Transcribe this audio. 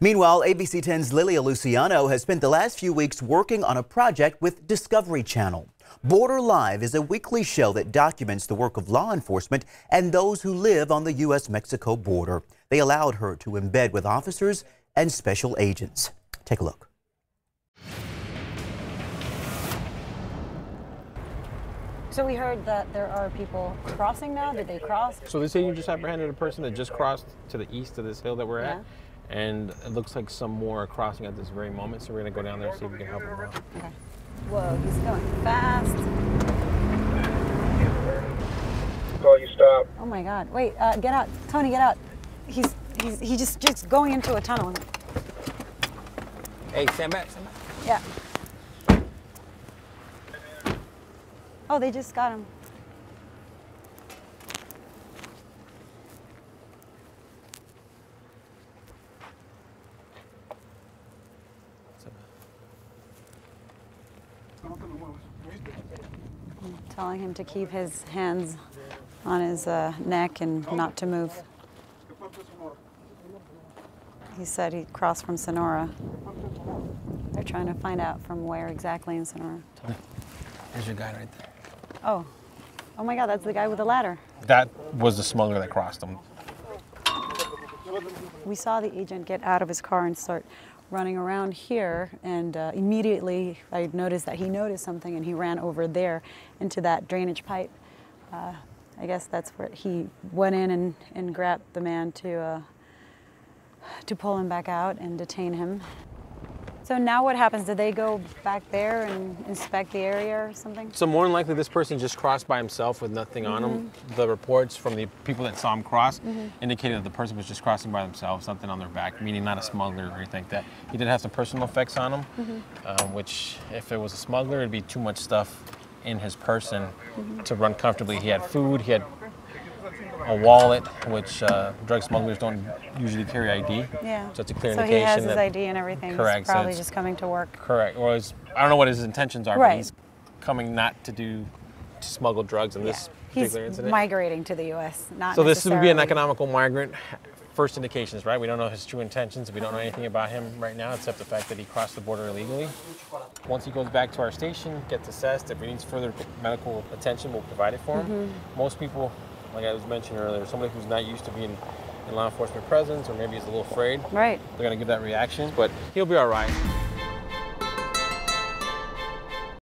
Meanwhile, ABC 10's Lilia Luciano has spent the last few weeks working on a project with Discovery Channel. Border Live is a weekly show that documents the work of law enforcement and those who live on the U.S.-Mexico border. They allowed her to embed with officers and special agents. Take a look. So we heard that there are people crossing now. Did they cross? So they say you just apprehended a person that just crossed to the east of this hill that we're Yeah. at. And it looks like some more are crossing at this very moment. So we're going to go down there and see if we can help them out. Okay. Whoa, he's going fast. Call you stop. Oh my God! Wait, uh, get out, Tony, get out. He's he's he just just going into a tunnel. Hey, stand back, stand back. Yeah. Oh, they just got him. Telling him to keep his hands on his uh, neck and not to move. He said he crossed from Sonora. They're trying to find out from where exactly in Sonora. There's your guy right there. Oh, oh my God, that's the guy with the ladder. That was the smuggler that crossed him. We saw the agent get out of his car and start running around here, and uh, immediately I noticed that he noticed something and he ran over there into that drainage pipe. Uh, I guess that's where he went in and, and grabbed the man to, uh, to pull him back out and detain him. So now what happens? Did they go back there and inspect the area or something? So more than likely, this person just crossed by himself with nothing on him. Mm-hmm. The reports from the people that saw him cross mm-hmm. indicated that the person was just crossing by themselves, something on their back, meaning not a smuggler or anything like that. He did have some personal effects on him, um, which if it was a smuggler, it'd be too much stuff in his person to run comfortably. He had food, he had a wallet, which uh, drug smugglers don't usually carry ID. Yeah. So it's a clear so indication he has his ID and everything. Correct, He's so probably it's- just coming to work. Correct. Or I don't know what his intentions are, Right. but he's coming not to do to smuggle drugs in this He's particular incident. migrating to the U.S. Not so this would be an economical migrant. First indications, right? We don't know his true intentions. We don't know anything about him right now except the fact that he crossed the border illegally. Once he goes back to our station, gets assessed. If he needs further medical attention, we'll provide it for him. Mm-hmm. Most people, like I was mentioning earlier, somebody who's not used to being in law enforcement presence or maybe is a little afraid, Right. they're gonna give that reaction. But he'll be all right.